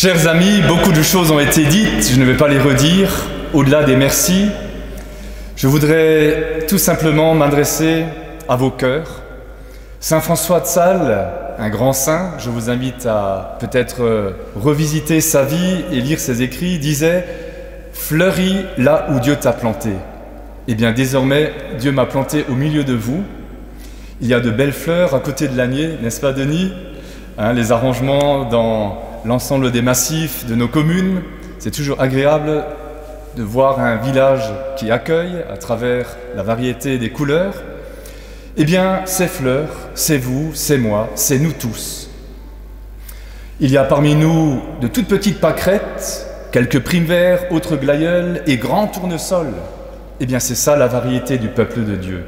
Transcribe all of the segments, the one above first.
Chers amis, beaucoup de choses ont été dites, je ne vais pas les redire. Au-delà des merci, je voudrais tout simplement m'adresser à vos cœurs. Saint François de Sales, un grand saint, je vous invite à peut-être euh, revisiter sa vie et lire ses écrits, disait Fleuris là où Dieu t'a planté. Eh bien désormais, Dieu m'a planté au milieu de vous. Il y a de belles fleurs à côté de l'ânier, n'est-ce pas Denis? Hein, Les arrangements dans l'ensemble des massifs de nos communes, c'est toujours agréable de voir un village qui accueille à travers la variété des couleurs. Eh bien, ces fleurs, c'est vous, c'est moi, c'est nous tous. Il y a parmi nous de toutes petites pâquerettes, quelques primes verts, autres glaïeuls et grands tournesols. Eh bien, c'est ça la variété du peuple de Dieu.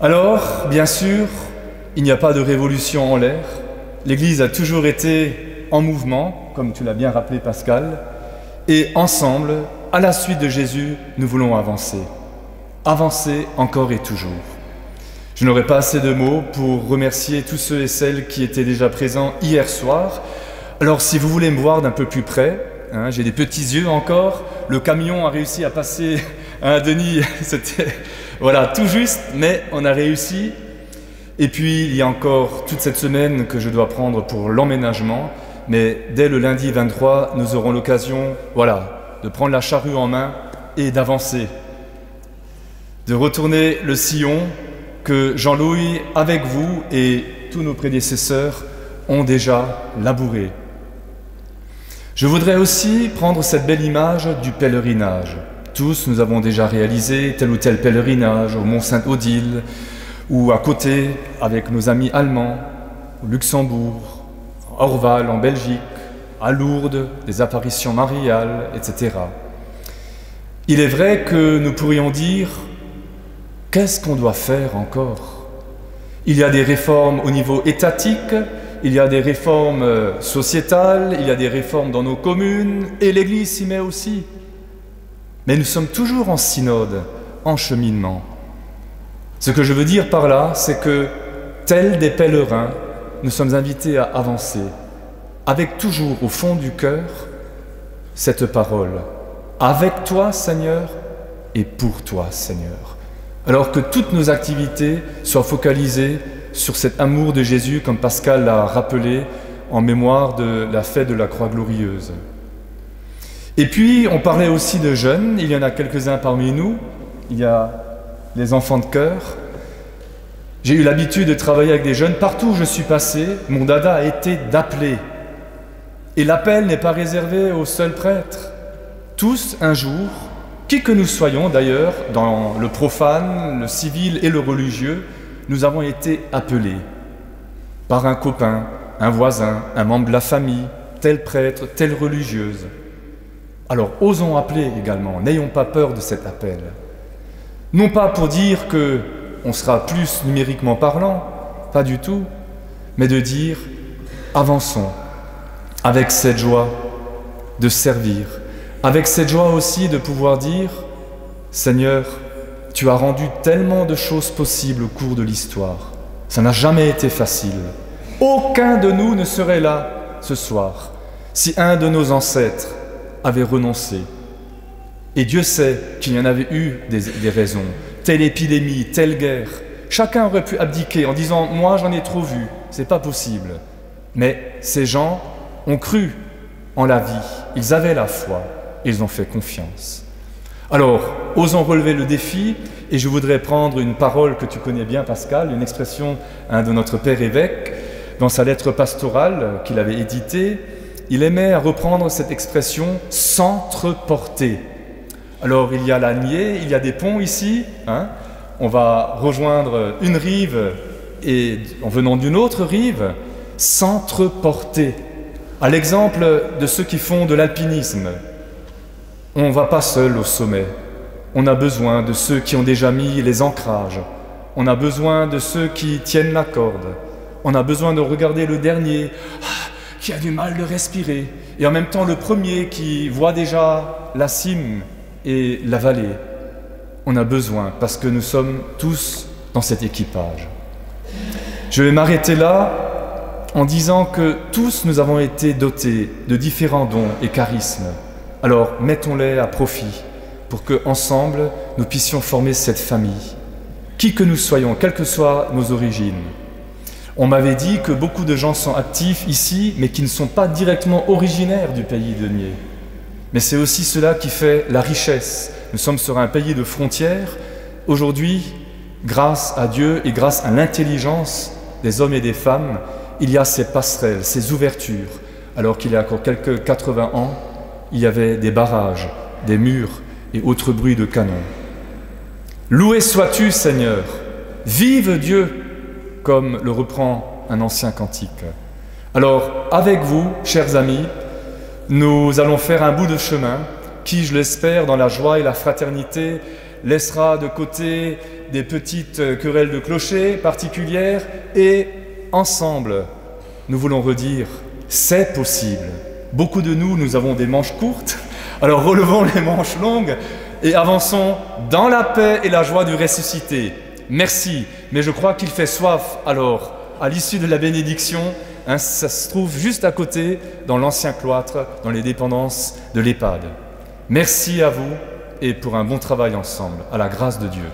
Alors, bien sûr, il n'y a pas de révolution en l'air. L'Église a toujours été en mouvement, comme tu l'as bien rappelé Pascal, et ensemble, à la suite de Jésus, nous voulons avancer. Avancer encore et toujours. Je n'aurai pas assez de mots pour remercier tous ceux et celles qui étaient déjà présents hier soir. Alors si vous voulez me voir d'un peu plus près, hein, j'ai des petits yeux encore, le camion a réussi à passer, un Denis, c'était voilà tout juste, mais on a réussi. Et puis il y a encore toute cette semaine que je dois prendre pour l'emménagement, mais dès le lundi 23, nous aurons l'occasion, voilà, de prendre la charrue en main et d'avancer, de retourner le sillon que Jean-Louis, avec vous et tous nos prédécesseurs, ont déjà labouré. Je voudrais aussi prendre cette belle image du pèlerinage. Tous, nous avons déjà réalisé tel ou tel pèlerinage au Mont Saint-Odile, ou à côté avec nos amis allemands, au Luxembourg, à Orval en Belgique, à Lourdes, des apparitions mariales, etc. Il est vrai que nous pourrions dire Qu'est-ce qu'on doit faire encore? Il y a des réformes au niveau étatique, il y a des réformes euh, sociétales, il y a des réformes dans nos communes, et l'Église s'y met aussi. Mais nous sommes toujours en synode, en cheminement. Ce que je veux dire par là, c'est que, tels des pèlerins, nous sommes invités à avancer, avec toujours au fond du cœur cette parole. Avec toi, Seigneur, et pour toi, Seigneur alors que toutes nos activités soient focalisées sur cet amour de Jésus, comme Pascal l'a rappelé en mémoire de la fête de la croix glorieuse. Et puis, on parlait aussi de jeunes, il y en a quelques-uns parmi nous, il y a les enfants de cœur. J'ai eu l'habitude de travailler avec des jeunes, partout où je suis passé, mon dada a été d'appeler. Et l'appel n'est pas réservé aux seuls prêtres. Tous, un jour, qui que nous soyons d'ailleurs, dans le profane, le civil et le religieux, nous avons été appelés par un copain, un voisin, un membre de la famille, tel prêtre, telle religieuse. Alors osons appeler également, n'ayons pas peur de cet appel. Non pas pour dire que on sera plus numériquement parlant, pas du tout, mais de dire avançons avec cette joie de servir, avec cette joie aussi de pouvoir dire, Seigneur, tu as rendu tellement de choses possibles au cours de l'histoire. Ça n'a jamais été facile. Aucun de nous ne serait là ce soir si un de nos ancêtres avait renoncé. Et Dieu sait qu'il y en avait eu des, raisons. Telle épidémie, telle guerre. Chacun aurait pu abdiquer en disant Moi j'en ai trop vu, c'est pas possible. Mais ces gens ont cru en la vie, ils avaient la foi ils ont fait confiance. Alors, osons relever le défi, et je voudrais prendre une parole que tu connais bien, Pascal, une expression de notre Père évêque, dans sa lettre pastorale qu'il avait éditée, il aimait à reprendre cette expression s'entreporter. Alors, il y a l'Agnier, il y a des ponts ici, hein. on va rejoindre une rive et en venant d'une autre rive, s'entreporter. À l'exemple de ceux qui font de l'alpinisme, on ne va pas seul au sommet. On a besoin de ceux qui ont déjà mis les ancrages. On a besoin de ceux qui tiennent la corde. On a besoin de regarder le dernier ah, qui a du mal de respirer. Et en même temps le premier qui voit déjà la cime et la vallée. On a besoin parce que nous sommes tous dans cet équipage. Je vais m'arrêter là en disant que tous nous avons été dotés de différents dons et charismes. Alors mettons-les à profit pour que ensemble nous puissions former cette famille, qui que nous soyons, quelles que soient nos origines. On m'avait dit que beaucoup de gens sont actifs ici, mais qui ne sont pas directement originaires du pays de Nier. Mais c'est aussi cela qui fait la richesse. Nous sommes sur un pays de frontières. Aujourd'hui, grâce à Dieu et grâce à l'intelligence des hommes et des femmes, il y a ces passerelles, ces ouvertures, alors qu'il y a encore quelques 80 ans, il y avait des barrages, des murs et autres bruits de canon. Loué sois-tu, Seigneur, vive Dieu, comme le reprend un ancien cantique. Alors, avec vous, chers amis, nous allons faire un bout de chemin qui, je l'espère, dans la joie et la fraternité, laissera de côté des petites querelles de clocher particulières et ensemble, nous voulons redire, c'est possible. Beaucoup de nous, nous avons des manches courtes, alors relevons les manches longues et avançons dans la paix et la joie du ressuscité. Merci, mais je crois qu'il fait soif, alors, à l'issue de la bénédiction, hein, ça se trouve juste à côté, dans l'ancien cloître, dans les dépendances de l'EHPAD. Merci à vous et pour un bon travail ensemble, à la grâce de Dieu.